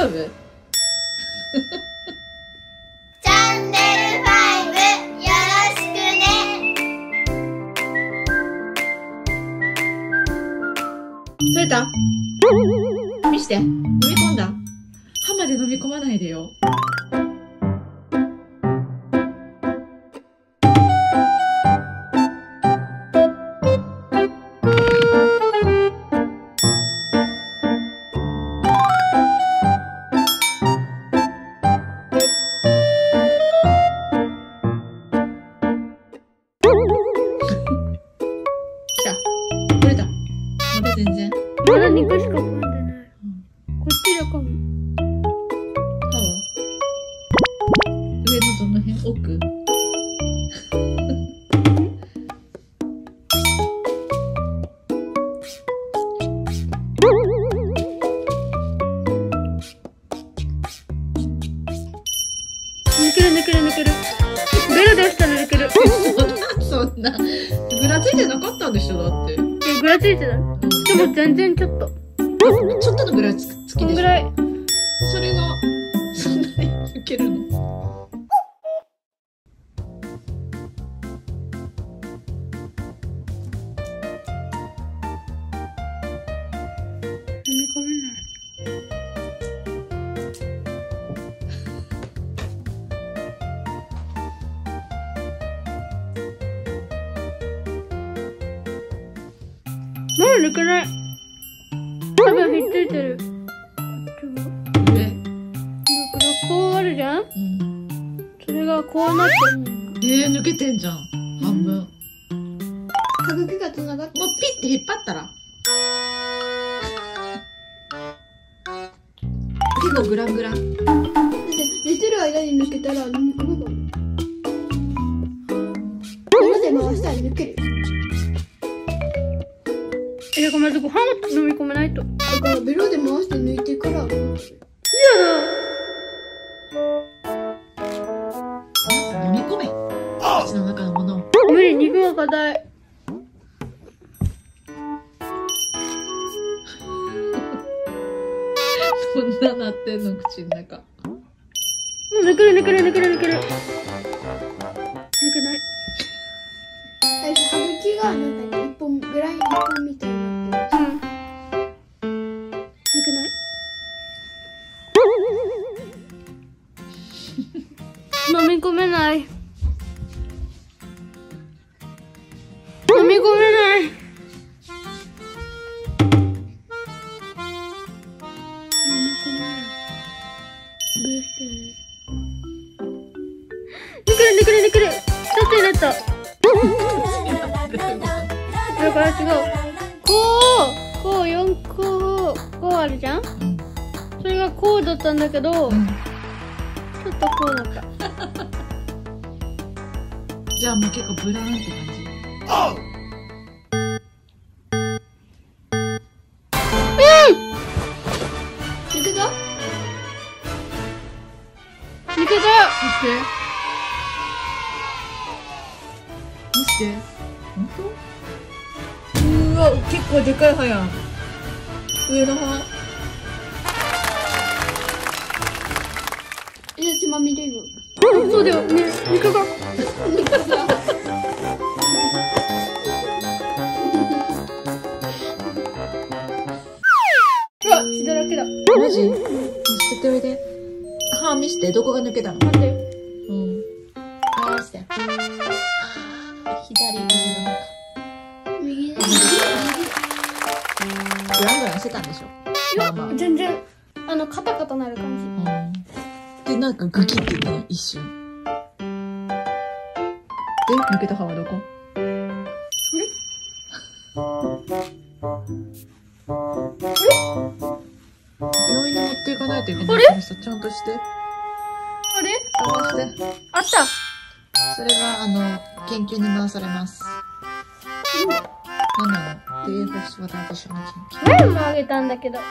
丈夫？チャンネル5よろしくね。取れた見して。飲み込んだ。歯まで飲み込まないでよ2個しか噛んでない。こっちでかも。上のどの辺？奥？抜るるる。る。そんな、らついてなかったんでしょだって。らついてた。でも全然ちょっと。ちょっとのぐらつつきでしょこんぐらい。それがそんなにいけるの？まだ抜けない。多分ひっついてる。こっちも。上だからこうあるじゃん？うん。それがこうなってんねん。えー、抜けてんじゃん。半分。もう歯茎が繋がってピッて引っ張ったら？結構グラングラ。ン寝てる間に抜けたら飲みえ、だからまずご飯を飲み込めないと。だからベロで回して抜いてから。嫌だ。飲み込め口の中のものを無理、肉が硬い。そんななってんの口の中もう抜ける抜ける抜ける抜ける。抜けない。最初歯茎がなんかね一本ぐらい一本みたい飲み込めない。飲み込めない。飲み込めない。どうして？抜ける抜ける抜ける。一つになった。だから違う。こう、こう、四こう、こうあるじゃん？それがこうだったんだけど、ちょっとこうだった。じゃあもう結構ブラーンって感じ。抜けた？抜けた。見して。見して。本当？うーわ結構でかい歯やん。上の歯。えつまみで今そうだよ、ね、マジ？見捨てておいで歯見して。どこが抜けたの？待って。うん。あーして左右の右。でグラングランしてたんでしょ？まあまあ全然、あの、カタカタなる感うん。でなんかグキって言ったの？一瞬。で抜けた歯はどこ？病院に持っていかないといけないからさちゃんとしてじ。あれ？探してあった。それがあの研究に回されます何なの低星和田私の研究前もあげたんだけど。「